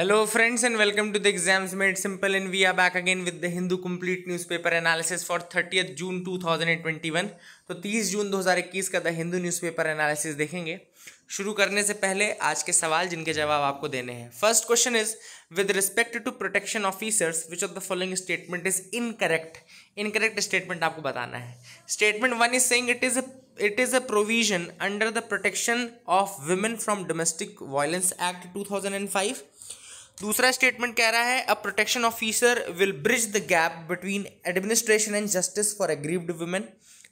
Hello, friends, and welcome to the exams made simple, and we are back again with the Hindu complete newspaper analysis for 30th June 2021 तो 30 जून 2021 का the Hindu newspaper analysis देखेंगे। शुरू करने से पहले आज के सवाल जिनके जवाब आपको देने हैं। First question is with respect to protection officers which of the following statement is incorrect incorrect statement आपको बताना है। Statement one is saying it is it is a provision under the protection of women from domestic violence act 2005 दूसरा statement कह रहा है a protection officer will bridge the gap between administration and justice for aggrieved women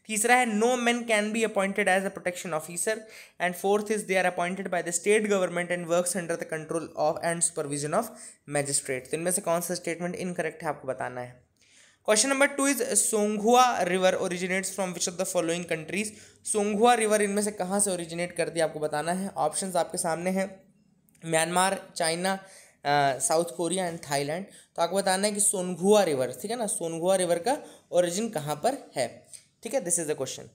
तीसरा है no man can be appointed as a protection officer and fourth is they are appointed by the state government and works under the control of and supervision of magistrate तो इनमें से कौन सा statement incorrect है, आपको बताना है। Question number two is Songhua river originates from which of the following countries Songhua river इनमें से कहाँ से ओरिजिनेट करती है आपको बताना है। ऑप्शंस आपके सामने हैं। Myanmar China South Korea and Thailand. तो आपको बताना है कि सोनगुआ रिवर, ठीक है ना? सोनगुआ रिवर का ओरिजिन कहाँ पर है? ठीक है दिस इज़ द क्वेश्चन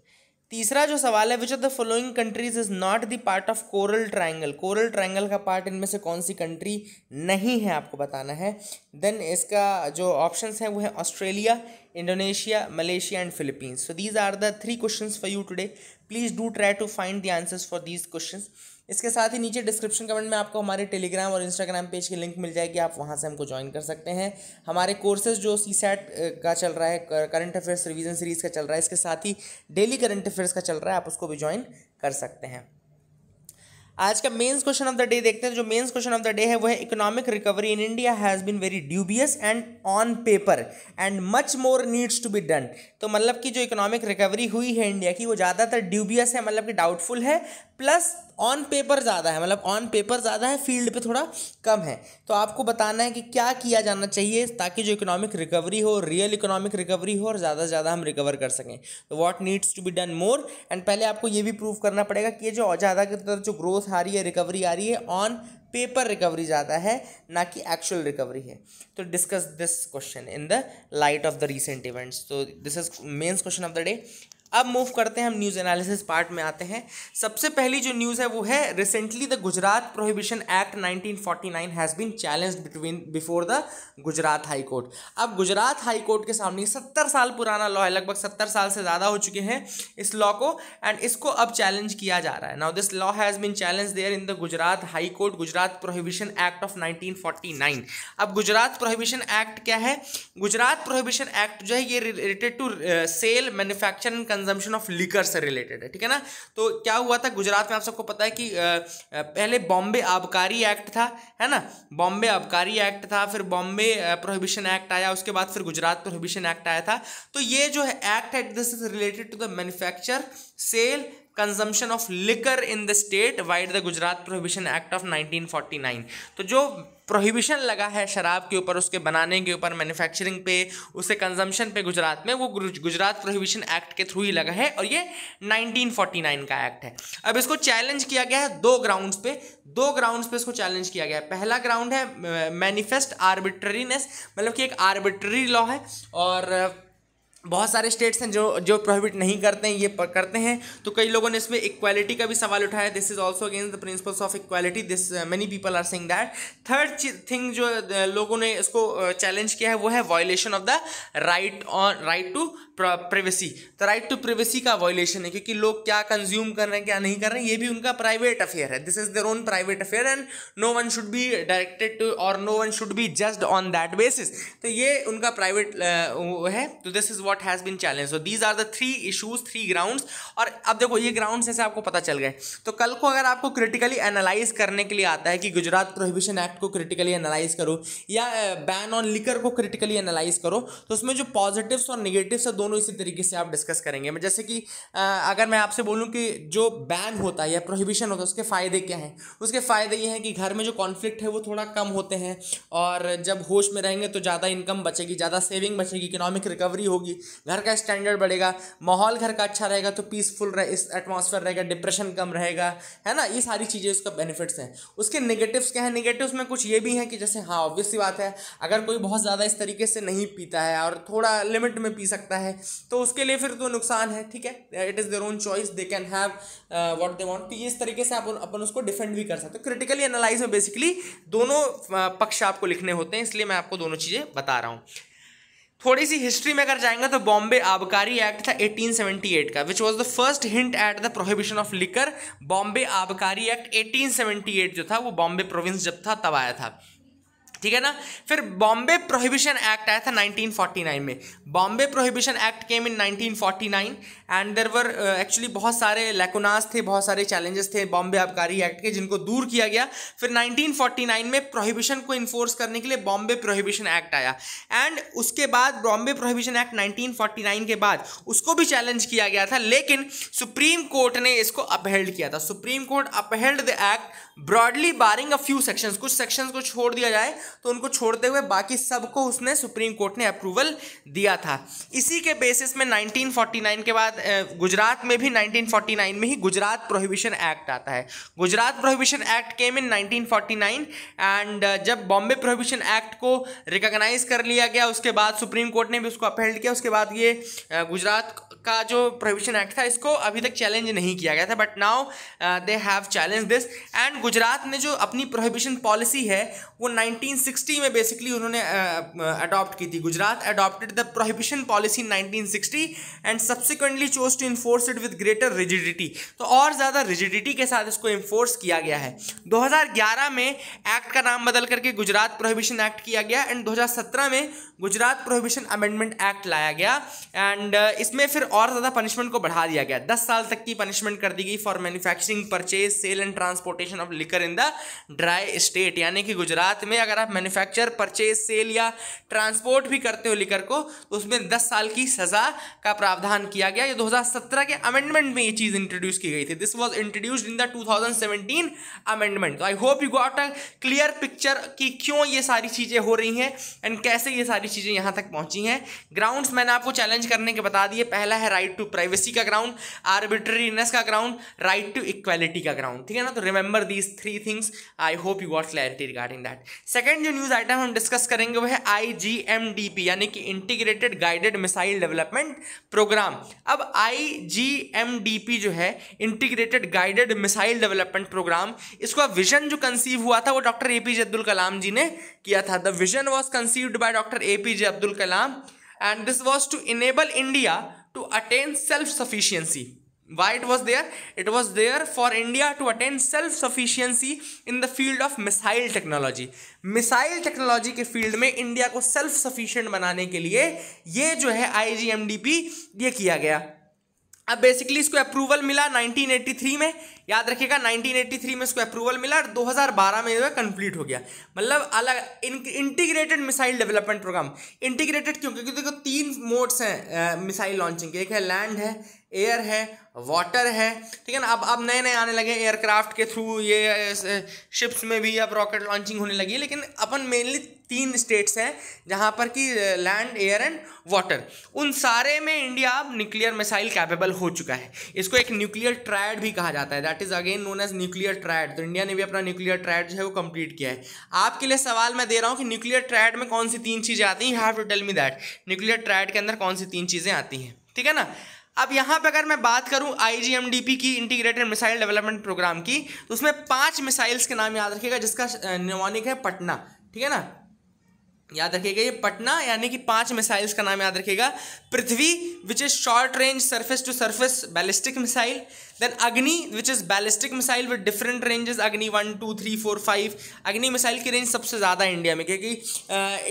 तीसरा जो सवाल है which of the following countries is not the part of coral triangle coral triangle का पार्ट इनमें से कौन सी कंट्री नहीं है, आपको बताना है। देन इसका जो ऑप्शंस हैं, वो है Australia Indonesia Malaysia and Philippines so these are the three question for you today please do try to find the answers for these question इसके साथ ही नीचे डिस्क्रिप्शन कमेंट में आपको हमारे टेलीग्राम और इंस्टाग्राम पेज की लिंक मिल जाएगी, आप वहाँ से हमको ज्वाइन कर सकते हैं। हमारे कोर्सेज जो सी का चल रहा है करंट अफेयर्स रिवीजन सीरीज़ का चल रहा है, इसके साथ ही डेली करंट अफेयर्स का चल रहा है, आप उसको भी ज्वाइन कर सकते हैं। आज का mains question of the day देखते हैं। जो mains question of the day है, वो है economic recovery in India has been very dubious and on paper and much more needs to be done तो मतलब कि जो इकोनॉमिक रिकवरी हुई है इंडिया की, वो ज़्यादातर ड्यूबियस है मतलब कि डाउटफुल है। प्लस ऑन पेपर ज़्यादा है मतलब ऑन पेपर ज़्यादा है फ़ील्ड पे थोड़ा कम है। तो आपको बताना है कि क्या किया जाना चाहिए ताकि जो इकोनॉमिक रिकवरी हो रियल इकोनॉमिक रिकवरी हो और ज़्यादा से ज़्यादा हम रिकवर कर सकें। तो what needs to be done more and पहले आपको ये भी प्रूव करना पड़ेगा कि जो ज़्यादा की तरफ़ जो ग्रोथ आ रही है रिकवरी आ रही है ऑन पेपर रिकवरी ज़्यादा है, ना कि एक्चुअल रिकवरी है। तो discuss this question in the light of the recent events तो this is mains question of the day अब मूव करते हैं, हम न्यूज़ एनालिसिस पार्ट में आते हैं। सबसे पहली जो न्यूज़ है, वो है recently the Gujarat prohibition act 1949 has been challenge between before the Gujarat high court अब गुजरात हाई कोर्ट के सामने सत्तर साल पुराना लॉ है, लगभग सत्तर साल से ज़्यादा हो चुके हैं इस लॉ को एंड इसको अब चैलेंज किया जा रहा है। Now this law has been challenge there in the Gujarat high court Gujarat prohibition act of nineteen अब गुजरात प्रोहिबिशन एक्ट क्या है? गुजरात प्रोहिबिशन एक्ट जो है, ये related to sale manufacture consumption of liquor से रिलेटेड है, ठीक है ना? तो क्या हुआ था, गुजरात में आप सबको पता है कि पहले बॉम्बे आबकारी एक्ट था, है ना? बॉम्बे आबकारी एक्ट था, फिर बॉम्बे प्रोहिबिशन एक्ट आया, उसके बाद फिर गुजरात प्रोहिबिशन एक्ट आया था। तो ये जो है एक्ट है this is related to the manufacture sale consumption of liquor in the state wide the Gujarat prohibition act of 1949 तो जो प्रोहिबिशन लगा है शराब के ऊपर, उसके बनाने के ऊपर मैन्युफैक्चरिंग पे उसके कंजम्पशन पे गुजरात में, वो गुजरात प्रोहिबिशन एक्ट के थ्रू ही लगा है और ये 1949 का एक्ट है। अब इसको चैलेंज किया गया है दो ग्राउंड्स पे। दो ग्राउंड्स पे इसको चैलेंज किया गया है। पहला ग्राउंड है मैनिफेस्ट आर्बिट्ररीनेस मतलब कि एक आर्बिट्ररी लॉ है और बहुत सारे स्टेट्स हैं जो जो प्रोहिबिट नहीं करते हैं ये करते हैं। तो कई लोगों ने इसमें इक्वालिटी का भी सवाल उठाया। This is also against the principles of equality this many people are saying that third thing जो uh, लोगों ने इसको चैलेंज uh, किया है वो है violation of the right on right to privacy तो राइट टू प्रिवेसी का वायलेशन है क्योंकि लोग क्या कंज्यूम कर रहे हैं क्या नहीं कर रहे हैं ये भी उनका प्राइवेट अफेयर है। This is their own private affair and no one should be directed to और no one should be judged on that basis तो ये उनका प्राइवेट uh, है। तो this is what has been challenge so these are the three issues three grounds और अब देखो, ये ग्राउंड्स ऐसे आपको पता चल गए तो कल को अगर आपको क्रिटिकली एनालाइज करने के लिए आता है कि गुजरात प्रोहिबिशन एक्ट को क्रिटिकली एनालाइज करो, या बैन ऑन लिकर को क्रिटिकली एनालाइज करो तो उसमें जो पॉजिटिव्स और निगेटिव्स है, दोनों इसी तरीके से आप डिस्कस करेंगे। जैसे कि अगर मैं आपसे बोलूँ कि जो बैन होता है या प्रोहिबिशन होता है, उसके फ़ायदे क्या हैं? उसके फ़ायदे ये हैं कि घर में जो कॉन्फ्लिक्ट है, वो थोड़ा कम होते हैं। और जब होश में रहेंगे तो ज़्यादा इनकम बचेगी, ज़्यादा सेविंग बचेगी इकोनॉमिक रिकवरी होगी। घर का स्टैंडर्ड बढ़ेगा, माहौल घर का अच्छा रहेगा तो पीसफुल रहे, इस एटमॉस्फेयर रहेगा डिप्रेशन कम रहेगा, है ना? ये सारी चीज़ें उसका बेनिफिट्स हैं। उसके नेगेटिव्स क्या है? नेगेटिव्स में कुछ ये भी हैं कि जैसे हाँ ऑब्वियस सी बात है, अगर कोई बहुत ज़्यादा इस तरीके से नहीं पीता है और थोड़ा लिमिट में पी सकता है तो उसके लिए फिर तो नुकसान है, ठीक है? It is their own choice they can have what they want तो इस तरीके से आप अपन उसको डिफेंड भी कर सकते हो। क्रिटिकली एनालाइज में बेसिकली दोनों पक्ष आपको लिखने होते हैं, इसलिए मैं आपको दोनों चीज़ें बता रहा हूँ। थोड़ी सी हिस्ट्री में अगर जाएँगे तो बॉम्बे आबकारी एक्ट था 1878 का which was the first hint at the prohibition of liquor Bombay Abkari act 1878 जो था, वो बॉम्बे प्रोविंस जब था, तब आया था। ठीक है ना? फिर बॉम्बे प्रोहिबिशन एक्ट आया था 1949 में। Bombay prohibition act came in 1949 and there were actually बहुत सारे लैकुनास थे, बहुत सारे चैलेंजेस थे बॉम्बे आबकारी एक्ट के जिनको दूर किया गया। फिर 1949 में प्रोहिबिशन को इन्फोर्स करने के लिए बॉम्बे प्रोहिबिशन एक्ट आया। एंड उसके बाद बॉम्बे प्रोहिबिशन एक्ट 1949 के बाद उसको भी चैलेंज किया गया था, लेकिन सुप्रीम कोर्ट ने इसको अपहेल्ड किया था। Supreme court upheld the act broadly barring a few sections कुछ सेक्शंस को छोड़ दिया जाए तो उनको छोड़ते हुए बाकी सबको उसने सुप्रीम कोर्ट ने अप्रूवल दिया था। इसी के बेसिस में 1949 के बाद गुजरात में भी 1949 में ही गुजरात प्रोहिबिशन एक्ट आता है। Gujarat prohibition act came in 1949 and जब बॉम्बे प्रोहिबिशन एक्ट को रिकॉग्नाइज कर लिया गया, उसके बाद सुप्रीम कोर्ट ने भी उसको अपहेल्ड किया, उसके बाद ये गुजरात का जो प्रोहिबिशन एक्ट था, इसको अभी तक चैलेंज नहीं किया गया था but now they have challenge this and Gujarat ने जो अपनी प्रोहिबिशन पॉलिसी है, वो 1960 में बेसिकली उन्होंने अडॉप्ट की थी। Gujarat adopted the prohibition policy in 1960 and subsequently chose to enforce it with greater rigidity तो और ज़्यादा रिजिडिटी के साथ इसको इन्फोर्स किया गया है। 2011 में एक्ट का नाम बदल करके गुजरात प्रोहिबिशन एक्ट किया गया एंड 2017 में गुजरात प्रोहिबिशन अमेंडमेंट एक्ट लाया गया एंड इसमें फिर और ज़्यादा पनिशमेंट को बढ़ा दिया गया। दस साल तक की पनिशमेंट कर दी गई for manufacturing purchase sale and transportation of liquor in the dry state यानी कि गुजरात में अगर आप मैन्युफैक्चर परचेज सेल या ट्रांसपोर्ट भी करते हो लिकर को तो उसमें दस साल की सज़ा का प्रावधान किया गया। ये 2017 के अमेंडमेंट में ये चीज़ इंट्रोड्यूस की गई थी। This was introduced in the 2017 amendment I hope you got a clear picture कि क्यों ये सारी चीज़ें हो रही हैं एंड कैसे ये सारी चीज़ें यहाँ तक पहुँची हैं। ग्राउंड्स मैंने आपको चैलेंज करने के बता दिए। पहला है राइट टू प्राइवेसी का ग्राउंड आर्बिट्रीनेस का ग्राउंड राइट टू इक्वालिटी का ग्राउंड ठीक है ना? तो remember these three things I hope you got clarity regarding that second जो न्यूज़ आइटम हम डिस्कस करेंगे वो है I G M D P यानी कि integrated guided missile development programme अब I G M D P जो है integrated guided missile development programme इसका विजन जो कंसीव हुआ था वो doctor A P J Abdul Kalam ji ने किया था। The vision was conceived by doctor A P J Abdul Kalam and this was to enable India to attain self sufficiency why it was there? It was there for india to attain self sufficiency in the field of missile technology. Missile technology के field में India को self sufficient बनाने के लिए ये जो है IGMDP ये किया गया। अब बेसिकली इसको अप्रूवल मिला 1983 में। याद रखिएगा 1983 में इसको अप्रूवल मिला और 2012 में जो है कंप्लीट हो गया। मतलब अलग integrated missile development programme integrated क्यों? क्योंकि देखो, तीन मोड्स हैं मिसाइल लॉन्चिंग के। एक है लैंड है एयर है वाटर है, ठीक है ना? अब अब नए नए आने लगे एयरक्राफ्ट के थ्रू ये शिप्स में भी अब रॉकेट लॉन्चिंग होने लगी है लेकिन अपन मेनली तीन स्टेट्स हैं, जहाँ पर कि लैंड एयर एंड वाटर उन सारे में इंडिया अब न्यूक्लियर मिसाइल कैपेबल हो चुका है। इसको एक न्यूक्लियर ट्रायड भी कहा जाता है। That is again known as nuclear triad तो इंडिया ने भी अपना न्यूक्लियर ट्रायड जो है वो कंप्लीट किया है। आपके लिए सवाल मैं दे रहा हूँ कि न्यूक्लियर ट्रायड में कौन सी तीन चीज़ें आती हैं? You have to tell me that nuclear triad के अंदर कौन सी तीन चीज़ें आती हैं? ठीक है ना? अब यहाँ पे अगर मैं बात करूँ आईजीएमडीपी की इंटीग्रेटेड मिसाइल डेवलपमेंट प्रोग्राम की तो उसमें पाँच मिसाइल्स के नाम याद रखिएगा, जिसका निवानिक है पटना, ठीक है ना? याद रखिएगा, ये पटना यानी कि पाँच मिसाइल्स का नाम याद रखिएगा। Prithvi which is short range surface to surface ballistic missile then Agni which is ballistic missile with different ranges Agni one two three four five Agni missile की रेंज सबसे ज़्यादा इंडिया में, क्योंकि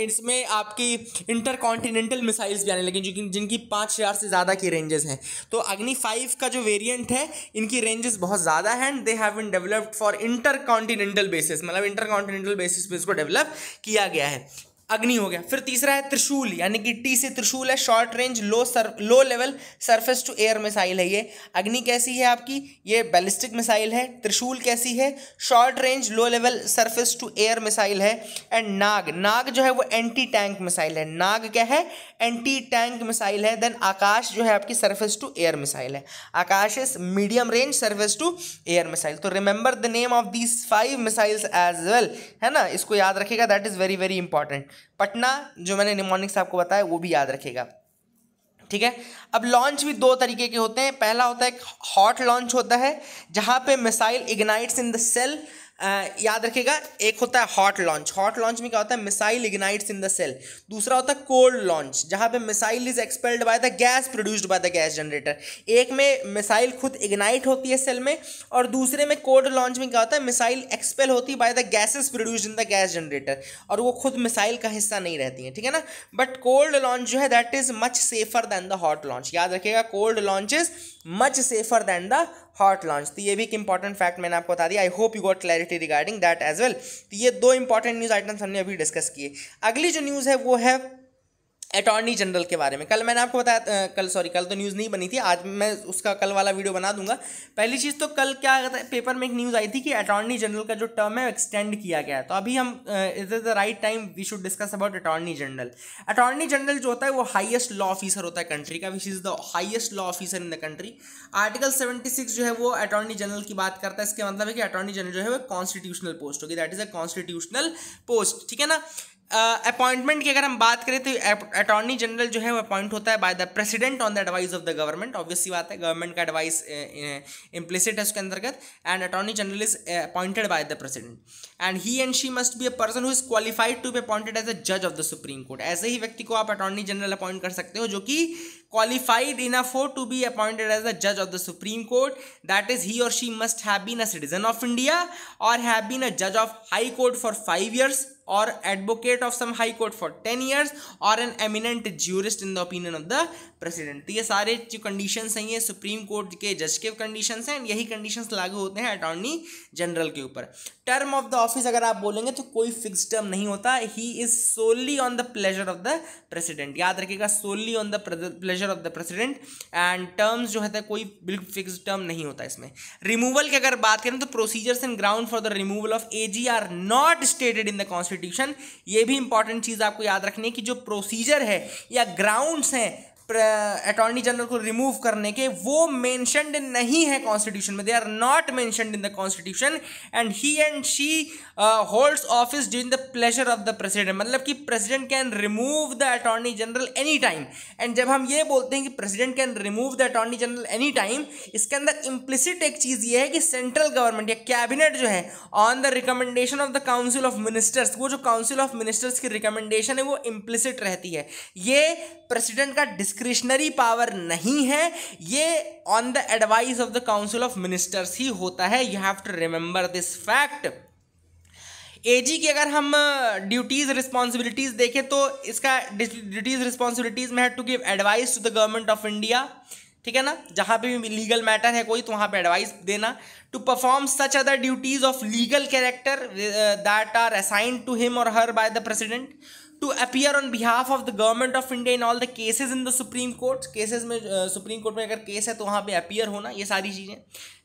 इसमें आपकी इंटर कॉन्टिनेंटल मिसाइल्स भी आने लगी, जिनकी जिनकी पाँच हज़ार से ज़्यादा की रेंजेस हैं। तो अग्नि फाइव का जो वेरियंट है, इनकी रेंजेस बहुत ज़्यादा हैं and they have been developed for intercontinental basis मतलब इंटर कॉन्टिनेंटल बेसिस पे इसको डेवलप किया गया है। अग्नि हो गया। फिर तीसरा है त्रिशूल, यानी कि टी से त्रिशूल है short range low sur low level surface to air missile है ये। अग्नि कैसी है आपकी? ये बैलिस्टिक मिसाइल है। त्रिशूल कैसी है? Short range low level surface to air missile है। एंड नाग नाग जो है वो एंटी टैंक मिसाइल है। नाग क्या है? एंटी टैंक मिसाइल है। देन आकाश जो है आपकी सरफेस टू एयर मिसाइल है। Akash is medium range surface to air missile तो remember the name of these five missiles as well है ना? इसको याद रखेगा that is very very important Patna, जो मैंने निमोनिक्स आपको बताया, वो भी याद रखेगा। ठीक है? अब लॉन्च भी दो तरीके के होते हैं। पहला होता है हॉट लॉन्च होता है, जहाँ पे missile ignites in the cell याद रखिएगा, एक होता है हॉट लॉन्च हॉट लॉन्च में क्या होता है? Missile ignites in the cell दूसरा होता है कोल्ड लॉन्च जहाँ पे missile is expelled by the gas produced by the gas generator एक में मिसाइल खुद इग्नाइट होती है सेल में, और दूसरे में कोल्ड लॉन्च में क्या होता है? मिसाइल एक्सपेल होती है by the gases produced in the gas generator और वो खुद मिसाइल का हिस्सा नहीं रहती है, ठीक है ना? बट कोल्ड लॉन्च जो है that is much safer than the hot launch याद रखिएगा cold launch is much safer than the hot launch तो ये भी एक इंपॉर्टेंट फैक्ट मैंने आपको बता दिया. I hope you got clarity regarding that as well तो ये दो इंपॉर्टेंट न्यूज़ आइटम्स हमने अभी डिस्कस किए. अगली जो न्यूज़ है वो है अटॉर्नी जनरल के बारे में। कल मैंने आपको बताया कल सॉरी कल तो न्यूज़ नहीं बनी थी, आज मैं उसका कल वाला वीडियो बना दूँगा। पहली चीज़ तो कल क्या पेपर में एक न्यूज़ आई थी कि अटॉर्नी जनरल का जो टर्म है एक्सटेंड किया गया है। तो अभी हम is is the right time we should discuss about attorney general attorney general जो होता है, वो हाइएस्ट लॉ ऑफिसर होता है कंट्री का which is the highest law officer in the country article seventy six जो है, वो अटॉर्नी जनरल की बात करता है। इसके मतलब है कि अटॉर्नी जनरल जो है, वो कॉन्स्टिट्यूशनल पोस्ट होगी। That is a constitutional post ठीक है ना? अपॉइंटमेंट की अगर हम बात करें तो अटॉर्नी जनरल जो है वो अपॉइंट होता है by the president on the advice of the government obviously बात है गवर्नमेंट का एडवाइस इम्प्लिसिट है उसके अंतर्गत and attorney general is appointed by the president and he and she must be a person who is qualified to be appointed as a जज of the supreme court ऐसे ही व्यक्ति को आप attorney general appoint कर सकते हो जो कि qualified enough for to be appointed as a judge of the supreme court that is he or she must have been a citizen of india or have been a judge of high court for 5 years or advocate of some high court for 10 years or an eminent jurist in the opinion of the president तो ये सारे जो conditions हैं ये supreme court के जज के conditions हैं यही कंडीशंस लागू होते हैं अटॉर्नी जनरल के ऊपर टर्म ऑफ़ द ऑफ़िस अगर आप बोलेंगे तो कोई फिक्स टर्म नहीं होता। He is solely on the pleasure of the president याद रखिएगा solely on the pleasure of the president and terms जो है कोई बिल्कुल फिक्स टर्म नहीं होता इसमें। रिमूवल की अगर बात करें तो procedures and ground for the removal of A G are not stated in the constitution ये भी इंपॉर्टेंट चीज़ आपको याद रखनी है कि जो प्रोसीजर है या ग्राउंड्स हैं अटॉर्नी जनरल को रिमूव करने के वो मेंशनड नहीं है कॉन्स्टिट्यूशन में. They are not mentioned in the constitution and he and she holds office during the pleasure of the president मतलब कि president can remove the attorney general any time and जब हम ये बोलते हैं कि president can remove the attorney general any time इसके अंदर इम्प्लिसिट एक चीज़ ये है कि सेंट्रल गवर्नमेंट या कैबिनेट जो है on the recommendation of the council of ministers वो जो काउंसिल ऑफ़ मिनिस्टर्स की रिकमेंडेशन है, वो इम्प्लिसिट रहती है. ये प्रेसिडेंट का डिस्क्रिशनरी पावर नहीं है, ये on the advice of the council of ministers ही होता है। You have to remember this fact AG की अगर हम ड्यूटीज़ रिस्पॉन्सिबिलिटीज देखें तो इसका ड्यूटीज़ रिस्पॉन्सिबिलिटीज में have to give advice to the government of India ठीक है ना? जहाँ पे भी लीगल मैटर है कोई तो वहाँ पे एडवाइस देना। To perform such other duties of legal character that are assigned to him और her by the president to appear on behalf of the government of India in all the cases in the supreme court cases में supreme uh, court में अगर case है तो वहाँ पे appear होना ये सारी चीज़ें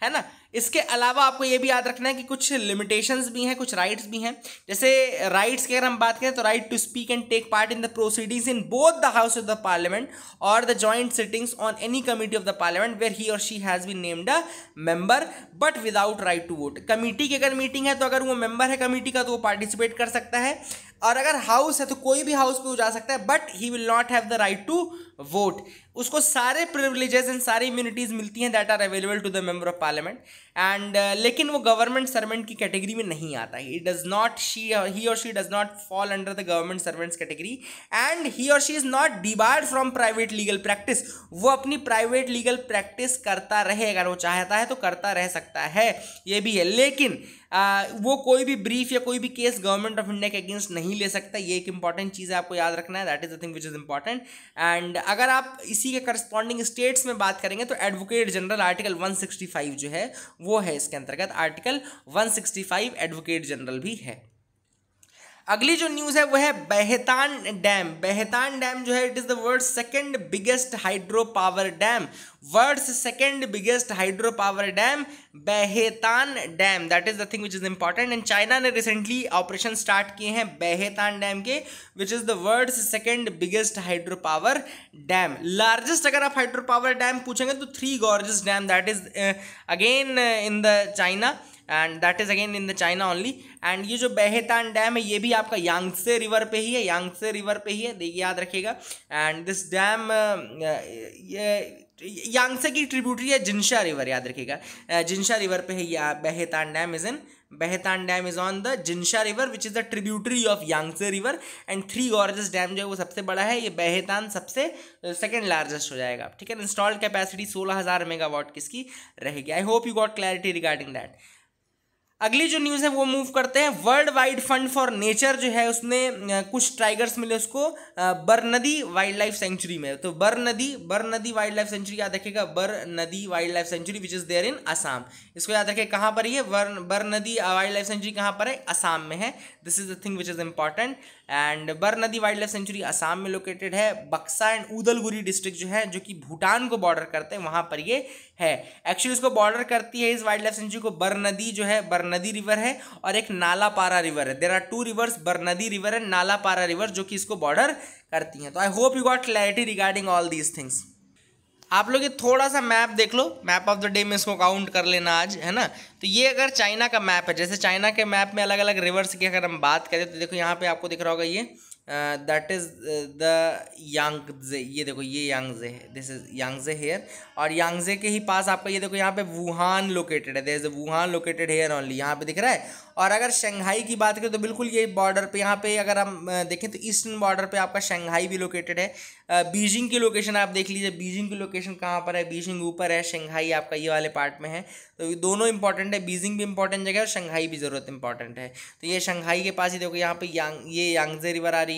है ना? इसके अलावा आपको ये भी याद रखना है कि कुछ लिमिटेशंस भी हैं कुछ राइट्स भी हैं। जैसे राइट्स की अगर हम बात करें तो right to speak and take part in the proceedings in both the house of the parliament और the joint sittings on any committee of the parliament where he और she has been named a member but without right to vote committee की अगर meeting है तो अगर वो member है committee का तो वो पार्टिसिपेट कर सकता है। और अगर हाउस है तो कोई भी हाउस पे वो जा सकता है but he will not have the right to vote उसको सारे प्रिविलेजेस एंड सारी इम्यूनिटीज़ मिलती हैं that are available to the member of parliament and लेकिन वो गवर्नमेंट सर्वेंट की कैटेगरी में नहीं आता. है डज नॉट शी ही और she does not fall under the government servants category and he और she is not debarred from private legal practice वो अपनी प्राइवेट लीगल प्रैक्टिस करता रहे. अगर वो चाहता है तो करता रह सकता है. ये भी है. लेकिन आ, वो कोई भी ब्रीफ या कोई भी केस गवर्नमेंट ऑफ़ इंडिया के अगेंस्ट नहीं ले सकता ये एक इंपॉर्टेंट चीज़ है आपको याद रखना है that is the thing which is important and अगर आप इसी के करस्पॉन्डिंग स्टेट्स में बात करेंगे तो एडवोकेट जनरल आर्टिकल 165 जो है वो है इसके अंतर्गत आर्टिकल 165 एडवोकेट जनरल भी है। अगली जो न्यूज़ है वो है बेहतान डैम। बेहतान डैम जो है it is the world second biggest hydro power dam world's second biggest hydro power dam Baihetan dam. That is the thing which is important and China ने recently operation start किए हैं Baihetan dam के which is the world's second biggest hydro power dam largest अगर आप hydro power dam पूछेंगे तो three gorges dam that is again in the China and that is again in the China only and ये जो बेहतान dam है, ये भी आपका यांगसे रिवर पे ही है यांगसे रिवर पे ही है याद रखिएगा। एंड दिस डैम ये यांगसे की ट्रिब्यूटरी है जिनशा रिवर याद रखिएगा। जिनशा रिवर पे है Baihetan dam is in Baihetan dam is on the Jinsha river which is the tributary of Yangtze river and three gorges dam जो है, वो सबसे बड़ा है, ये बेहतान सबसे सेकेंड लार्जेस्ट हो जाएगा। ठीक है इंस्टॉल्ड कैपेसिटी सोलह हज़ार मेगावाट किसकी रहेगी? I hope you got clarity regarding that अगली जो न्यूज़ है, वो मूव करते हैं। World wide fund for nature जो है, उसने कुछ टाइगर्स मिले उसको बर नदी वाइल्ड लाइफ सेंचुरी में। तो बर नदी बर नदी वाइल्ड लाइफ सेंचुरी याद रखेगा Bornadi wildlife sanctuary which is there in Assam इसको याद रखें कहाँ पर ये बर बर नदी वाइल्ड लाइफ सेंचुरी कहाँ पर है? असम में है। This is the thing which is important and Bornadi wild life sanctuary Assam में लोकेटेड है। बक्सा एंड उदलगुरी डिस्ट्रिक्ट जो है, जो कि भूटान को बॉर्डर करते हैं, वहाँ पर ये है। एक्चुअली इसको बॉर्डर करती है इस वाइल्ड लाइफ सेंचुरी को बर नदी जो है बर नदी रिवर है और एक नाला पारा रिवर है। देर आर टू रिवर्स बर नदी रिवर एंड नाला पारा रिवर जो कि इसको बॉर्डर करती हैं। तो I hope you got clarity regarding all these things आप लोग ये थोड़ा सा मैप देख लो, मैप ऑफ़ द डे में इसको काउंट कर लेना आज, है ना? तो ये अगर चाइना का मैप है, जैसे चाइना के मैप में अलग अलग रिवर्स की अगर हम बात करें तो देखो यहाँ पे आपको दिख रहा होगा ये। दैट इज़ द यांगजे ये देखो, ये यांगजे है. दिस इज़ यांगजे हेयर और यांगजे के ही पास आपका, ये देखो, यहाँ पे वुहान लोकेटेड है. There is Wuhan located here only यहाँ पे दिख रहा है. और अगर शंघाई की बात करें तो बिल्कुल ये बॉर्डर पे, यहाँ पे अगर हम देखें तो ईस्टर्न बॉर्डर पे आपका शंघाई भी लोकेटेड है. बीजिंग की लोकेशन आप देख लीजिए. बीजिंग की लोकेशन कहाँ पर है? बीजिंग ऊपर है. शंघाई आपका ये वाले पार्ट में है. तो दोनों इंपॉर्टेंट है. बीजिंग भी इंपॉर्टेंट जगह है और शंघाई भी ज़रूरत इंपॉर्टेंट है. तो ये शंघाई के पास ही देखो, यहाँ पे यांग ये यांगजे रिवर आ रही है.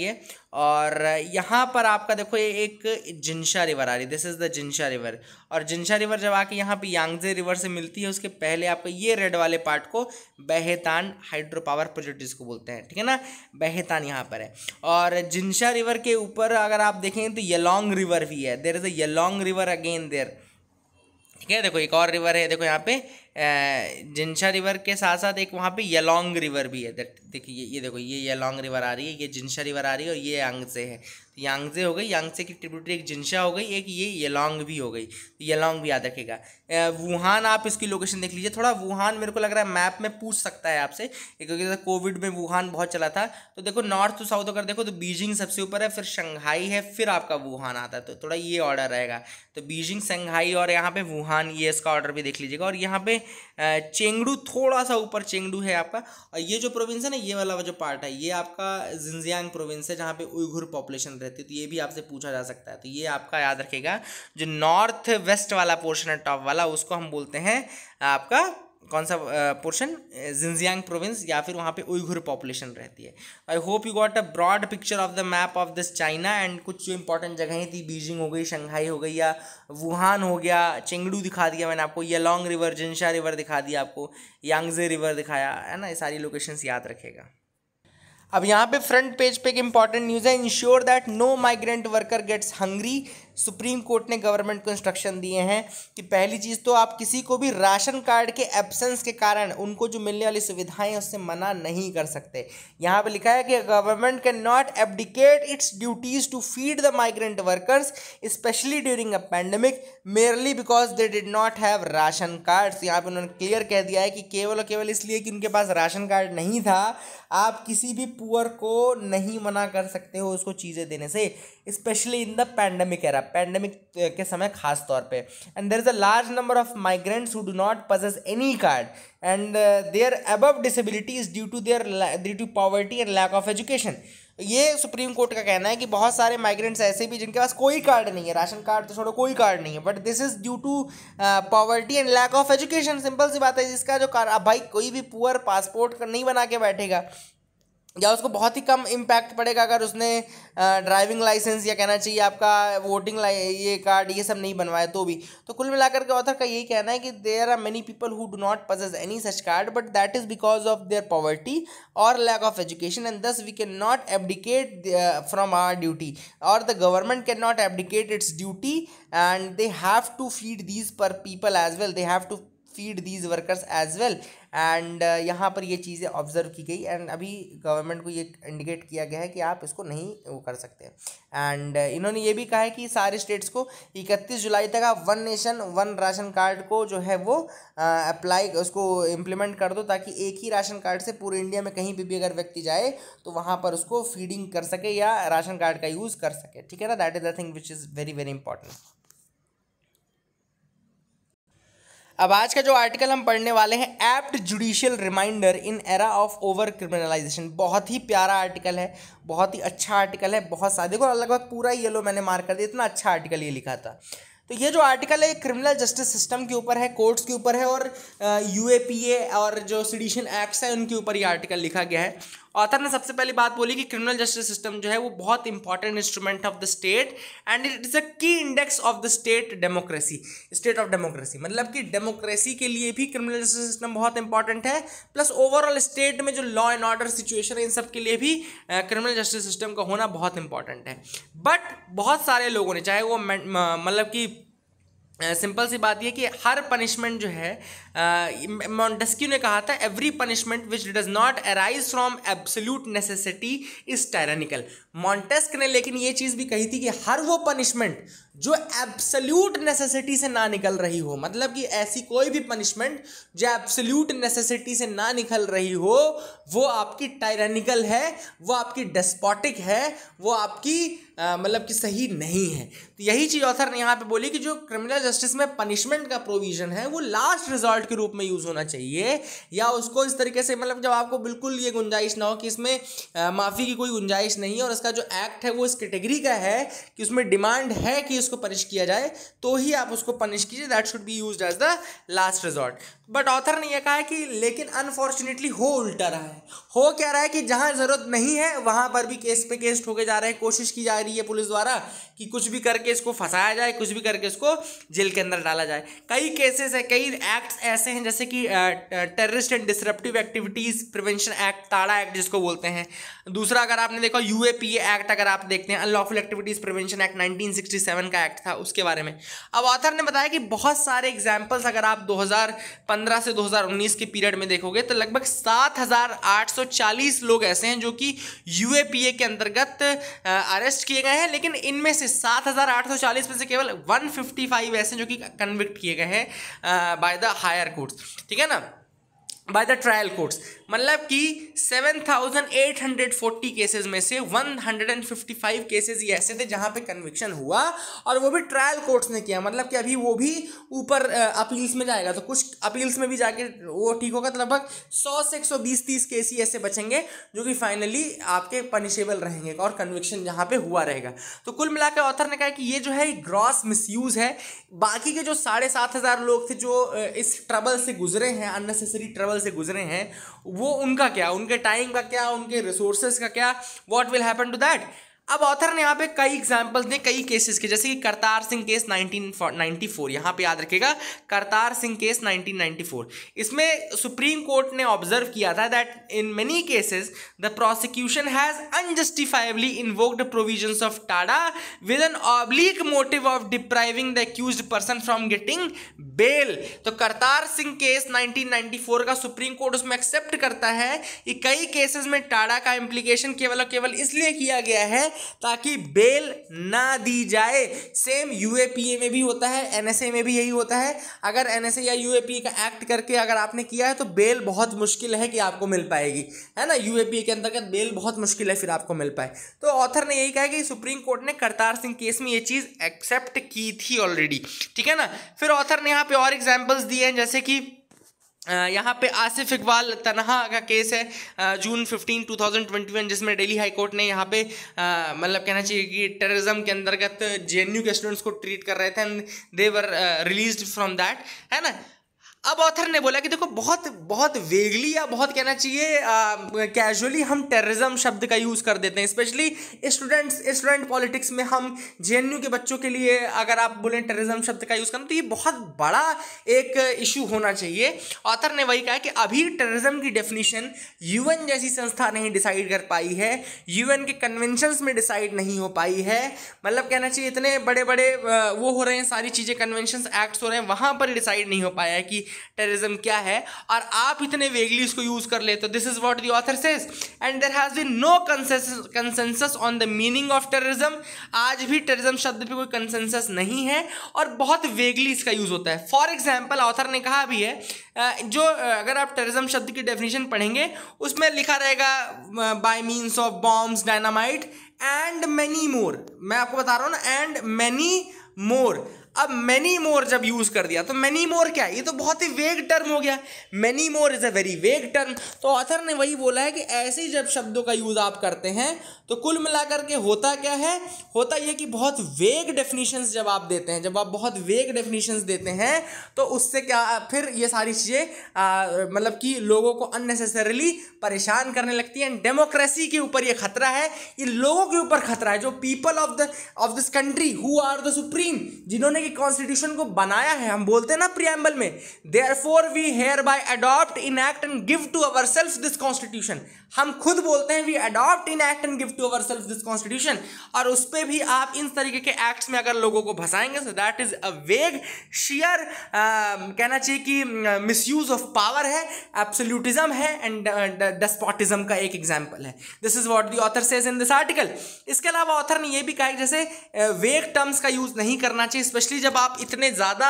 और यहाँ पर आपका देखो ये एक जिनशा रिवर आ रही है। This is the Jinsha river. और जिनशा रिवर जब आके यहाँ पे यांगजे रिवर से मिलती है, उसके पहले आपको ये रेड वाले पार्ट को बहेतान हाइड्रो पावर प्रोजेक्ट जिसको बोलते हैं। ठीक है ना? बहेतान यहाँ पर है। और जिनशा रिवर के ऊपर अगर आप देखें तो येलोंग रिवर भी है। There is a Yalong river again there ठीक है? देखो, एक और रिवर है, देखो यहाँ पे जिनशा रिवर के साथ साथ एक वहाँ पे यलोंग रिवर भी है। देखिए, ये देखो, ये यलोंग रिवर आ रही है, ये जिनशा रिवर आ रही है और ये यांगजे है। तो यांगजे हो गई यांगजे की ट्रिब्यूटरी एक जिनशा हो गई, एक ये यलोंग भी हो गई। तो यलोंग भी याद रखेगा वुहान आप इसकी लोकेशन देख लीजिए। थोड़ा वुहान मेरे को लग रहा है मैप में पूछ सकता है आपसे। क्योंकि कोविड में वुहान बहुत चला था तो देखो नॉर्थ टू साउथ अगर देखो तो बीजिंग सबसे ऊपर है, फिर शंघाई है, फिर आपका वुहान आता है। तो थोड़ा ये ऑर्डर रहेगा। तो बीजिंग, शंघाई और यहाँ पे वुहान, ये इसका ऑर्डर भी देख लीजिएगा। और यहाँ पे चेंगडू, थोड़ा सा ऊपर चेंगडू है आपका। और ये जो प्रोविंस है ना, ये वाला जो पार्ट है, ये आपका जिंजियांग प्रोविंस है, जहाँ पे उइघुर पॉपुलेशन रहती है। तो ये भी आपसे पूछा जा सकता है। तो ये आपका याद रखेगा, जो नॉर्थ वेस्ट वाला पोर्शन है टॉप वाला उसको हम बोलते हैं, आपका कौन सा पोर्शन जिंजियांग प्रोविंस या फिर वहाँ पे उइघुर पॉपुलेशन रहती है। I hope you got a broad picture of the map of this China and कुछ जो इंपॉर्टेंट जगहें थी बीजिंग हो गई शंघाई हो गई या वुहान हो गया चेंगडू दिखा दिया मैंने आपको येलोंग रिवर जिनशा रिवर दिखा दिया आपको यांगजे रिवर दिखाया, है ना? ये सारी लोकेशंस याद रखेगा। अब यहाँ पे फ्रंट पेज पे एक इंपॉर्टेंट न्यूज़ है ensure that no migrant worker gets hungry supreme court ने गवर्नमेंट को इंस्ट्रक्शन दिए हैं कि पहली चीज़ तो आप किसी को भी राशन कार्ड के एब्सेंस के कारण उनको जो मिलने वाली सुविधाएँ उससे मना नहीं कर सकते। यहाँ पे लिखा है कि government can not abdicate its duties to feed the migrant workers specially during a pandemic merely because they did not have ration cards यहाँ पर उन्होंने क्लियर कह दिया है कि केवल और केवल इसलिए कि उनके पास राशन कार्ड नहीं था, आप किसी भी पुअर को नहीं मना कर सकते हो उसको चीज़ें देने से specially in the pandemic era pandemic के समय खास तौर पे। And there is a large number of migrants who do not possess any card and their above disability is due to their due to poverty and lack of education ये supreme court का कहना है कि बहुत सारे migrants ऐसे भी जिनके पास कोई कार्ड नहीं है। राशन कार्ड तो छोड़ो, कोई कार्ड नहीं है। But this is due to poverty and lack of education simple सी बात है जिसका जो कार भाई कोई भी पुअर पासपोर्ट नहीं बना के बैठेगा। या उसको बहुत ही कम इम्पैक्ट पड़ेगा अगर उसने ड्राइविंग लाइसेंस या कहना चाहिए आपका वोटिंग ये कार्ड ये सब नहीं बनवाया तो भी। तो कुल मिलाकर के ऑथर का यही कहना है कि there are many people who do not possess any such card but that is because of their poverty और lack of education and thus we can not abdicate from our duty और the government can not abdicate its duty and they have to feed these per people as well they have to feed these workers as well and यहाँ पर ये चीज़ें observe की गई and अभी government को ये इंडिकेट किया गया है कि आप इसको नहीं वो कर सकते एंड uh, इन्होंने ये भी कहा है कि सारे स्टेट्स को इकतीस जुलाई तक आप one nation one ration card को जो है वो अप्लाई uh, उसको इम्प्लीमेंट कर दो ताकि एक ही राशन कार्ड से पूरे इंडिया में कहीं पर भी अगर व्यक्ति जाए तो वहाँ पर उसको फीडिंग कर सके या राशन कार्ड का यूज़ कर सके। ठीक है ना? That is the thing which is very very important अब आज का जो आर्टिकल हम पढ़ने वाले हैं apt judicial reminder in era of over criminalization बहुत ही प्यारा आर्टिकल है, बहुत ही अच्छा आर्टिकल है, बहुत सारे देखो, लगभग पूरा ही येलो मैंने मार्क कर दिया, इतना अच्छा आर्टिकल ये लिखा था। तो ये जो आर्टिकल है क्रिमिनल जस्टिस सिस्टम के ऊपर है कोर्ट्स के ऊपर है, और यूएपीए और जो सिडिशन एक्ट्स हैं, उनके ऊपर ये आर्टिकल लिखा गया है। ऑथर ने सबसे पहली बात बोली कि क्रिमिनल जस्टिस सिस्टम जो है वो बहुत important instrument of the state and it is a key index of the state democracy state of democracy मतलब कि डेमोक्रेसी के लिए भी क्रिमिनल जस्टिस सिस्टम बहुत इंपॉर्टेंट है प्लस ओवरऑल स्टेट में जो लॉ एंड ऑर्डर सिचुएशन है, इन सब के लिए भी क्रिमिनल जस्टिस सिस्टम का होना बहुत इंपॉर्टेंट है. बट बहुत सारे लोगों ने, चाहे वो मतलब कि सिंपल सी बात ये कि हर पनिशमेंट जो है मॉन्टेस्क्यू ने कहा था every punishment which does not arise from absolute necessity is tyrannical Montesquieu ने लेकिन ये चीज़ भी कही थी कि हर वो पनिशमेंट जो एब्सोल्यूट नेसेसिटी से ना निकल रही हो मतलब कि ऐसी कोई भी पनिशमेंट जो एब्सोल्यूट नेसेसिटी से ना निकल रही हो, वो आपकी टायरानिकल है, वो आपकी डेस्पॉटिक है, वो आपकी मतलब कि सही नहीं है। तो यही चीज़ ऑथर ने यहाँ पे बोली कि जो क्रिमिनल जस्टिस में पनिशमेंट का प्रोविज़न है, वो लास्ट रिजॉल्ट के रूप में यूज़ होना चाहिए, या उसको इस तरीके से मतलब जब आपको बिल्कुल ये गुंजाइश ना हो कि इसमें माफ़ी की कोई गुंजाइश नहीं है और इसका जो एक्ट है वो इस कैटेगरी का है कि उसमें डिमांड है कि उसको पनिश किया जाए तो ही आप उसको पनिश कीजिए that should be use as the last resort but author ने यह कहा है कि लेकिन अनफॉर्चुनेटली हो उल्टा रहा है। हो क्या रहा है कि जहाँ ज़रूरत नहीं है, वहाँ पर भी केस पे केस ठोके जा रहे हैं, कोशिश की जा रही है पुलिस द्वारा कि कुछ भी करके इसको फंसाया जाए कुछ भी करके इसको जेल के अंदर डाला जाए। कई केसेस है कई एक्ट्स ऐसे हैं जैसे कि terrorist and disruptive activities prevention act TADA act जिसको बोलते हैं। दूसरा अगर आपने देखा यूएपीए एक्ट अगर आप देखते हैं unlawful activities prevention act nineteen का एक्ट था उसके बारे में। अब ऑथर ने बताया कि बहुत सारे एग्जाम्पल्स अगर आप दो 2015 से 2019 के पीरियड में देखोगे तो लगभग 7,840 लोग ऐसे हैं जो कि यूएपीए के अंतर्गत अरेस्ट किए गए हैं लेकिन इनमें से 7,840 में से केवल 155 ऐसे जो कि कन्विक्ट किए गए हैं बाय द हायर कोर्ट्स ठीक है ना? बाय द ट्रायल कोर्ट्स मतलब कि 7,840 केसेस में से 155 केसेस ये ऐसे थे जहाँ पे कन्विक्शन हुआ और वो भी ट्रायल कोर्ट्स ने किया। मतलब कि अभी वो भी ऊपर अपील्स में जाएगा। तो कुछ अपील्स में भी जाके वो ठीक होगा। तो लगभग 100 से 120 तीस केस ही ऐसे बचेंगे जो कि फाइनली आपके पनिशेबल रहेंगे और कन्विक्शन जहाँ पे हुआ रहेगा। तो कुल मिलाकर ऑथर ने कहा कि ये जो है ग्रॉस मिस है। बाकी के जो साढ़े सात हज़ार लोग थे जो इस ट्रबल से गुजरे हैं अननेसेसरी ट्रबल से गुजरे हैं वो उनका क्या, उनके टाइम का क्या, उनके रिसोर्सेज का क्या what will happen to that अब ऑथर ने यहाँ पे कई एग्जाम्पल्स दिए, कई केसेस के, जैसे कि करतार सिंह केस 1994 यहाँ पे याद रखेगा करतार सिंह केस 1994 इसमें सुप्रीम कोर्ट ने ऑब्ज़र्व किया था that in many cases the prosecution has unjustifiably invoked provisions of TADA with an oblique motive of depriving the accused person from getting bail तो करतार सिंह केस 1994 का सुप्रीम कोर्ट उसमें accept करता है कि कई केसेस में टाडा का इम्प्लीकेशन केवल और केवल इसलिए किया गया है ताकि बेल ना दी जाए। सेम यूएपीए में भी होता है एनएसए में भी यही होता है। अगर एनएसए या यूएपीए का एक्ट करके अगर आपने किया है तो बेल बहुत मुश्किल है कि आपको मिल पाएगी। है ना? यूएपीए के अंतर्गत बेल बहुत मुश्किल है, फिर आपको मिल पाए। तो ऑथर ने यही कहा कि सुप्रीम कोर्ट ने करतार सिंह केस में ये चीज़ एक्सेप्ट की थी ऑलरेडी ठीक है ना? फिर ऑथर ने यहाँ पे और एग्जाम्पल्स दिए हैं, जैसे कि यहाँ पे आसिफ इकबाल तनहा का केस है जून 15 2021 जिसमें दिल्ली हाई कोर्ट ने यहाँ पे मतलब कहना चाहिए कि टेररिज्म के अंतर्गत जेएनयू के स्टूडेंट्स को ट्रीट कर रहे थे and they were release from that है ना? अब ऑथर ने बोला कि देखो, बहुत बहुत वेगली या बहुत कहना चाहिए कैजुअली हम टेररिज्म शब्द का यूज़ कर देते हैं। स्पेशली स्टूडेंट्स स्टूडेंट पॉलिटिक्स में हम जेएनयू के बच्चों के लिए अगर आप बोलें टेररिज्म शब्द का यूज़ करना तो ये बहुत बड़ा एक इशू होना चाहिए। ऑथर ने वही कहा कि अभी टेररिज्म की डेफिनेशन यूएन जैसी संस्था नहीं डिसाइड कर पाई है। यूएन के कन्वेंशंस में डिसाइड नहीं हो पाई है। मतलब कहना चाहिए, इतने बड़े बड़े वो हो रहे हैं, सारी चीज़ें कन्वेंशन एक्ट्स हो रहे हैं, वहाँ पर डिसाइड नहीं हो पाया है कि टेररिज्म क्या है और आप इतने वेगली उसको यूज़ कर ले तो this is what the author says and there has been no consensus on the meaning of terrorism आज भी टेररिज्म शब्द पे कोई कंसेंसस नहीं है और बहुत वेगली इसका यूज़ होता है। फॉर एग्ज़ाम्पल ऑथर ने कहा भी है जो अगर आप टेररिज्म शब्द की डेफिनेशन पढ़ेंगे, उसमें लिखा रहेगा by means of bombs dynamite and many more मैं आपको बता रहा हूँ ना एंड मैनी मोर अब मैनी मोर जब यूज़ कर दिया तो मैनी मोर क्या है? ये तो बहुत ही वेग टर्म हो गया। Many more is a very vague term तो ऑथर ने वही बोला है कि ऐसे ही जब शब्दों का यूज़ आप करते हैं तो कुल मिलाकर के होता क्या है? होता यह कि बहुत वेग डेफिनेशन जब आप देते हैं, जब आप बहुत वेग डेफिनेशन देते हैं तो उससे क्या, फिर ये सारी चीज़ें मतलब कि लोगों को अननेसेसरीली परेशान करने लगती हैं। डेमोक्रेसी के ऊपर ये खतरा है। ये लोगों के ऊपर खतरा है। जो people of the of this country who are the supreme जिन्होंने की कॉन्स्टिट्यूशन को बनाया है हम बोलते हैं ना प्रियम्बल में therefore we hereby adopt enact and give to ourselves this constitution हम खुद बोलते हैं we adopt enact and give to ourselves this constitution और उस पर भी आप इन तरीके के एक्ट्स में अगर लोगों को फंसाएँगे सो दैट इज़ अ वेग शेयर कहना चाहिए कि मिस यूज़ ऑफ़ पावर है एब्सोल्यूटिज्म है एंड डेस्पॉटिज्म का एक एग्ज़ाम्पल है. This is what the author says in this article इसके अलावा ऑथर ने यह भी कहा जैसे वेग uh, टर्म्स का यूज़ नहीं करना चाहिए स्पेशली जब आप इतने ज़्यादा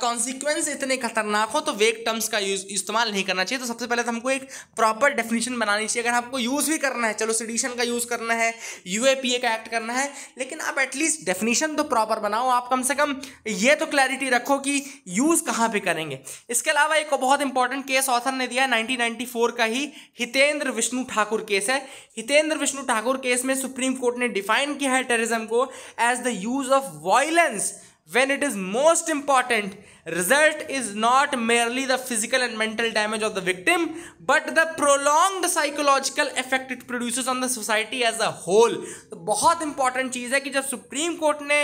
कॉन्सिक्वेंस इतने खतरनाक हो तो वेग टर्म्स का यूज़ इस्तेमाल नहीं करना चाहिए। तो सबसे पहले तो हमको एक प्रॉपर डेफिनेशन बनानी चाहिए। अगर आपको यूज़ भी करना है, चलो सिडिशन का यूज़ करना है यूएपीए का एक्ट करना है, लेकिन आप एटलीस्ट डेफिनेशन तो प्रॉपर बनाओ। आप कम से कम ये तो क्लैरिटी रखो कि यूज़ कहाँ पर करेंगे। इसके अलावा एक बहुत इंपॉर्टेंट केस ऑथर ने दिया 1994 का ही हितेंद्र विष्णु ठाकुर केस है। हितेंद्र विष्णु ठाकुर केस में सुप्रीम कोर्ट ने डिफाइन किया है टेररिज्म को as the use of violence when it is most important, result is not merely the physical and mental damage of the victim, but the prolonged psychological effect it produces on the society as a whole. तो बहुत important चीज़ है कि जब supreme court ने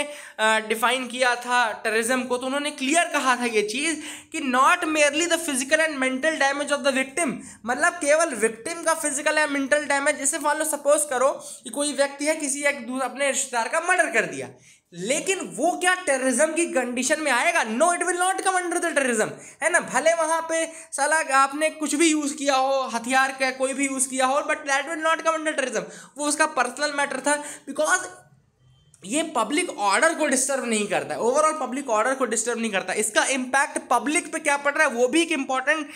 define किया था terrorism को तो उन्होंने क्लियर कहा था ये चीज़ कि not merely the physical and mental damage of the victim मतलब केवल विक्टिम का फ़िज़िकल या मेंटल डैमेज जैसे मान लो सपोज़ करो कि कोई व्यक्ति है, किसी एक अपने रिश्तेदार का मर्डर कर दिया। लेकिन वो क्या टेररिज्म की कंडीशन में आएगा? No it will not come under the terrorism है ना? भले वहाँ पे साला आपने कुछ भी यूज़ किया हो, हथियार का कोई भी यूज़ किया हो but that will not come under terrorism वो उसका पर्सनल मैटर था बिकॉज़ ये पब्लिक ऑर्डर को डिस्टर्ब नहीं करता है। ओवरऑल पब्लिक ऑर्डर को डिस्टर्ब नहीं करता इसका इम्पैक्ट पब्लिक पे क्या पड़ रहा है? वो भी एक इंपॉर्टेंट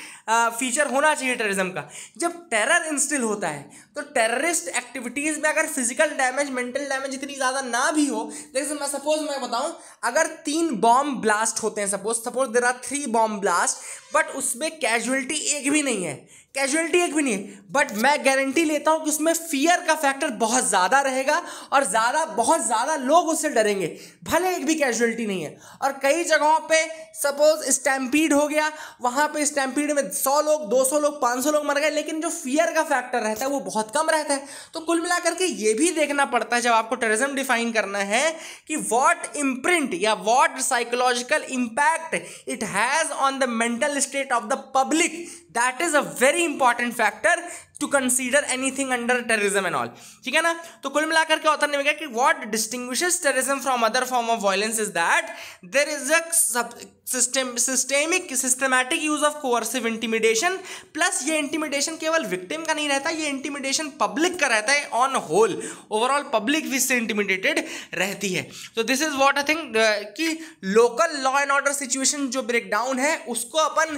फीचर होना चाहिए टेररिज्म का। जब टेरर इंस्टिल होता है तो टेररिस्ट एक्टिविटीज़ में अगर फ़िज़िकल डैमेज मेंटल डैमेज इतनी ज़्यादा ना भी हो, जैसे मैं सपोज़ मैं बताऊँ, अगर तीन बॉम्ब ब्लास्ट होते हैं suppose suppose there are three bomb blast but उसमें कैजुअलिटी एक भी नहीं है। कैजुअलिटी एक भी नहीं है। बट मैं गारंटी लेता हूँ कि उसमें फियर का फैक्टर बहुत ज़्यादा रहेगा और ज़्यादा, बहुत ज़्यादा लोग उससे डरेंगे। भले एक भी कैजुअलिटी नहीं है। और कई जगहों पे सपोज़ स्टैम्पीड हो गया, वहाँ पे स्टैम्पीड में सौ लोग, दो सौ लोग, पाँच सौ लोग मर गए, लेकिन जो फियर का फैक्टर रहता है वो बहुत कम रहता है। तो कुल मिलाकर के ये भी देखना पड़ता है, जब आपको टेररिज्म डिफाइन करना है कि वॉट इम्प्रिंट या what psychological impact it has on the mental state of the public that is a very important factor to consider anything under terrorism and all ठीक है ना? तो कुल मिलाकर के ऑथर ने कहा कि what distinguishes terrorism from other form of violence is that there is a system systemic systematic use of coercive intimidation plus ये इंटीमिडेशन केवल विक्टिम का नहीं रहता ये इंटीमिडेशन पब्लिक का रहता है ऑन होल ओवरऑल पब्लिक भी इससे इंटीमिडेटेड रहती है. तो this is what I think कि local law and order situation जो ब्रेक डाउन है उसको अपन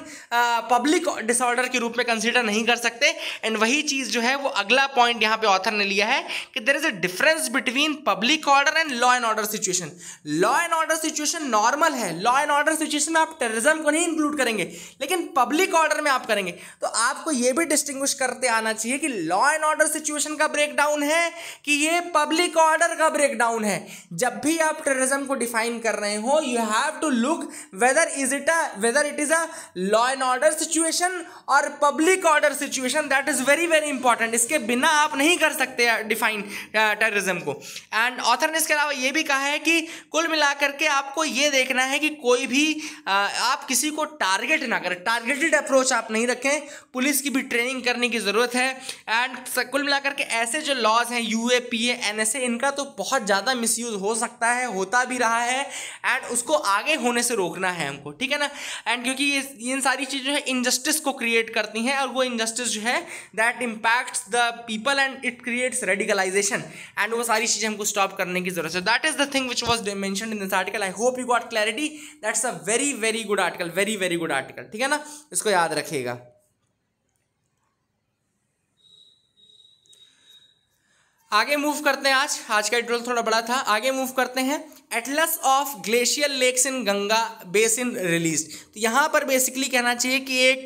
पब्लिक uh, डिसऑर्डर के रूप में कंसिडर नहीं कर सकते। एंड वही चीज़ जो है, वो अगला पॉइंट यहाँ पे ऑथर ने लिया है कि there is a difference between public order and law and order situation law and order situation normal है। लॉ एंड ऑर्डर सिचुएशन में आप टेररिज्म को नहीं इंक्लूड करेंगे, लेकिन पब्लिक ऑर्डर में आप करेंगे। तो आपको ये भी डिस्टिंग करते आना चाहिए कि लॉ एंड ऑर्डर सिचुएशन का ब्रेकडाउन है कि ये पब्लिक ऑर्डर का ब्रेकडाउन है। जब भी आप टेररिज्म को डिफाइन कर रहे हो you have to look whether is it a whether it is a law and order situation और public order situation that is very very important इसके बिना आप नहीं कर सकते डिफाइन टेररिज्म को. एंड ऑथर ने इसके अलावा ये भी कहा है कि कुल मिलाकर के आपको ये देखना है कि कोई भी आप किसी को टारगेट ना करें. टारगेटेड अप्रोच आप नहीं रखें. पुलिस की भी ट्रेनिंग करने की ज़रूरत है. एंड कुल मिलाकर के ऐसे जो लॉज हैं यू ए पी एन इनका तो बहुत ज़्यादा मिस हो सकता है, होता भी रहा है. एंड उसको आगे होने से रोकना है हमको. ठीक है ना? एंड क्योंकि ये इन सारी चीज़ें जो है इनजस्टिस को क्रिएट करती हैं और वो इनजस्टिस जो है that impacts the people and it creates radicalisation and वो सारी चीज़ें हमको स्टॉप करने की ज़रूरत है। That is the thing which was mention in this article I hope you got clarity that's a very very good article very very good article ठीक है ना? इसको याद रखिएगा। आगे मूव करते हैं आज। आज का ड्रोल थोड़ा बड़ा था। आगे मूव करते हैं। Atlas of glacier lakes in Ganga basin release तो यहाँ पर बेसिकली कहना चाहिए कि एक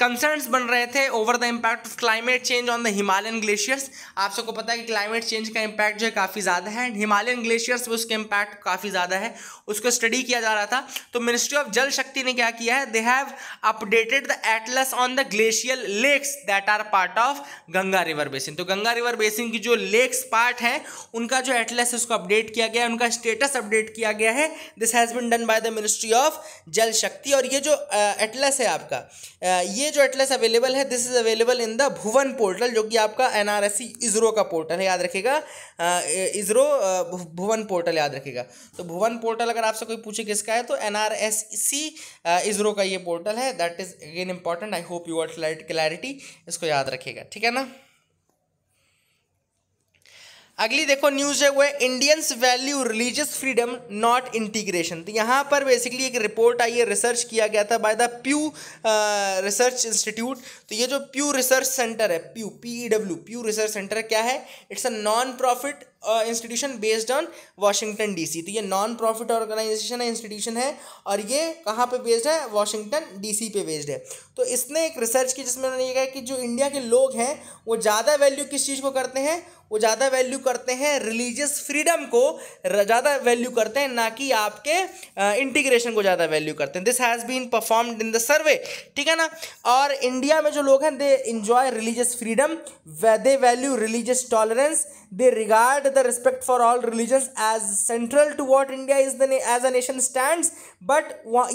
कंसर्न्स बन रहे थे over the impact of climate change on the Himalayan glaciers आप सबको पता है कि क्लाइमेट चेंज का इम्पैक्ट जो है काफ़ी ज़्यादा है हिमालयन ग्लेशियर्स में उसका इम्पैक्ट काफ़ी ज़्यादा है। उसको स्टडी किया जा रहा था। तो मिनिस्ट्री ऑफ़ जल शक्ति ने क्या किया है? They have updated the atlas on the glacier lakes that are part of Ganga river basin तो गंगा रिवर बेसिन की जो लेक्स पार्ट हैं, उनका जो एटलस है उसको अपडेट किया गया उनका स्टेटस अपडेट किया गया है. This has been done by the Ministry of Jal Shakti और ये जो एटलस है आपका ये जो एटलस अवेलेबल है this is available in the Bhuvan portal जो कि आपका N R S C ISRO का पोर्टल है, याद रखेगा. इसरो भुवन पोर्टल याद रखेगा. तो भुवन पोर्टल अगर आपसे कोई पूछे किसका है तो एन आर इसरो का ये पोर्टल है. That is again important I hope you got clarity इसको याद रखेगा. ठीक है ना? अगली देखो न्यूज़ है वो है Indians value religious freedom not integration तो यहाँ पर बेसिकली एक रिपोर्ट आई है रिसर्च किया गया था by the Pew research institute तो ये जो प्यू रिसर्च सेंटर है Pew P E W Pew research center क्या है? It's a non profit institution based on Washington DC. तो ये नॉन प्रॉफिट ऑर्गेनाइजेशन है इंस्टीट्यूशन है, और ये कहाँ पे बेस्ड है? वाशिंगटन डीसी पे बेस्ड है। तो इसने एक रिसर्च की जिसमें उन्होंने ये कहा कि जो इंडिया के लोग हैं, वो ज़्यादा वैल्यू किस चीज़ को करते हैं? वो ज़्यादा वैल्यू करते हैं रिलीजियस फ्रीडम को ज़्यादा वैल्यू करते हैं, ना कि आपके इंटीग्रेशन को ज़्यादा वैल्यू करते हैं। This has been performed in the survey ठीक है ना? और इंडिया में जो लोग हैं they enjoy religious freedom they value religious tolerance they regard the respect for all religions as central to what India is as a nation stand but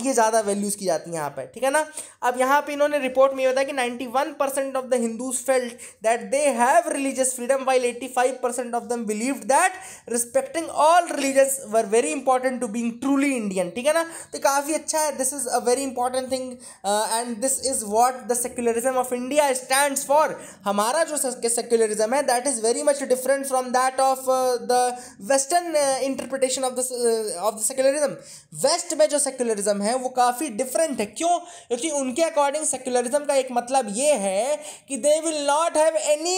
ये ज़्यादा वैल्यूज़ की जाती हैं यहाँ पर ठीक है ना? अब यहाँ पे इन्होंने रिपोर्ट में बताया कि ninety one percent of the Hindus felt that they have religious freedom while eighty five percent of them believe that respecting all religions were very important to being truly Indian ठीक है ना? तो काफ़ी अच्छा है this is a very important thing and this is what the secularism of India stand for हमारा जो secularism है that is very much different from that of the western interpretation of the of the secularism west में जो secularism है, वो काफ़ी different है। क्यों? क्योंकि उनके अकॉर्डिंग सेक्युलरिज्म का एक मतलब ये है कि they will not have any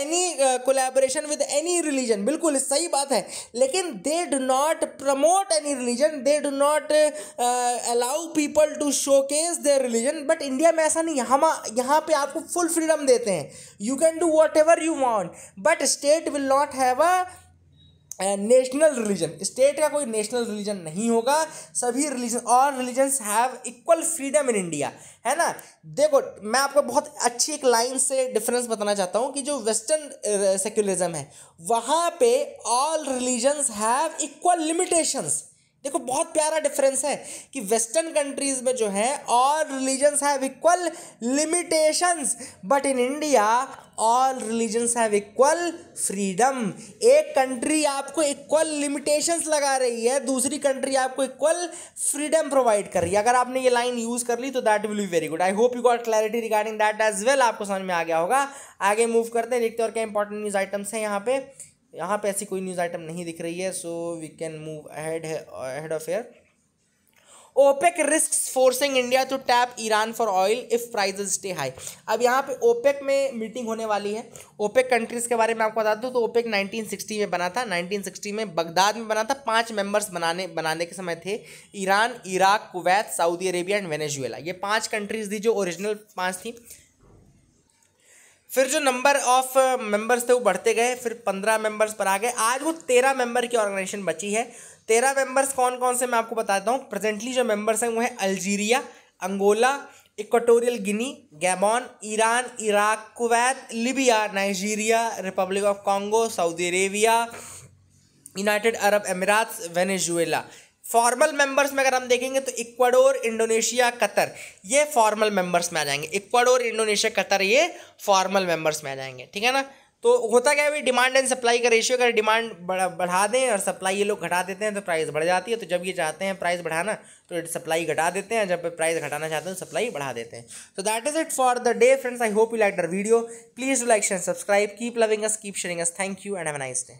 any collaboration with any religion बिल्कुल सही बात है। लेकिन they do not promote any religion they do not allow people to showcase their religion but India में ऐसा नहीं हम, यहाँ पे आपको फुल फ्रीडम देते हैं। You can do whatever you want but state not have a national religion state का कोई नेशनल रिलीजन नहीं होगा। सभी रिलीजन और religions have equal freedom in India है ना? देखो, मैं आपको बहुत अच्छी एक लाइन से डिफरेंस बताना चाहता हूँ कि जो वेस्टर्न सेक्युलरिज्म है, वहाँ पे all religions have equal limitations देखो, बहुत प्यारा डिफरेंस है कि वेस्टर्न कंट्रीज़ में जो है all religions have equal limitations but in India all religions have equal freedom एक कंट्री आपको इक्वल लिमिटेशंस लगा रही है, दूसरी कंट्री आपको इक्वल फ्रीडम प्रोवाइड कर रही है। अगर आपने ये लाइन यूज़ कर ली तो that will be very good I hope you got clarity regarding that as well आपको समझ में आ गया होगा। आगे मूव करते हैं, देखते हैं और क्या इंपॉर्टेंट न्यूज़ आइटम्स हैं यहाँ पे। यहाँ पे ऐसी कोई न्यूज़ आइटम नहीं दिख रही है so we can move ahead ahead of air OPEC risk forcing India to tap Iran for oil if prices stay high अब यहाँ पे ओपेक में मीटिंग होने वाली है। ओपेक कंट्रीज़ के बारे में आपको बता दूँ तो ओपेक 1960 में बना था। 1960 में बगदाद में बना था। पाँच मेंबर्स बनाने बनाने के समय थे Iran Iraq Kuwait Saudi Arabia and Venezuela ये पाँच कंट्रीज़ थी जो ओरिजिनल पाँच थी। फिर जो नंबर ऑफ़ मेंबर्स थे वो बढ़ते गए, फिर पंद्रह मेंबर्स पर आ गए। आज वो तेरह मेंबर की ऑर्गेनाइजेशन बची है। तेरह मेंबर्स कौन कौन से मैं आपको बताता हूँ। प्रेजेंटली जो मेंबर्स हैं वो हैं Algeria Angola Equatorial Guinea Gabon Iran Iraq Kuwait Libya Nigeria Republic of Congo Saudi Arabia United Arab Emirates Venezuela formal members में अगर हम देखेंगे तो इक्वाडोर, इंडोनेशिया, कतर, ये फॉर्मल मेंबर्स में आ जाएँगे। इक्वाडोर, इंडोनेशिया, कतर, ये फॉर्मल मेंबर्स में आ जाएँगे, ठीक है ना? तो होता क्या है भाई, डिमांड एंड सप्लाई का रेशियो अगर डिमांड बढ़ा बढ़ा दें और सप्लाई ये लोग घटा देते हैं तो प्राइस बढ़ जाती है। तो जब ये चाहते हैं प्राइस बढ़ाना तो सप्लाई घटा देते हैं। जब प्राइस घटाना चाहते हैं तो सप्लाई बढ़ा देते हैं। तो that is it for the day friends I hope you like the video please like share subscribe keep loving us keep sharing us thank you and have nice day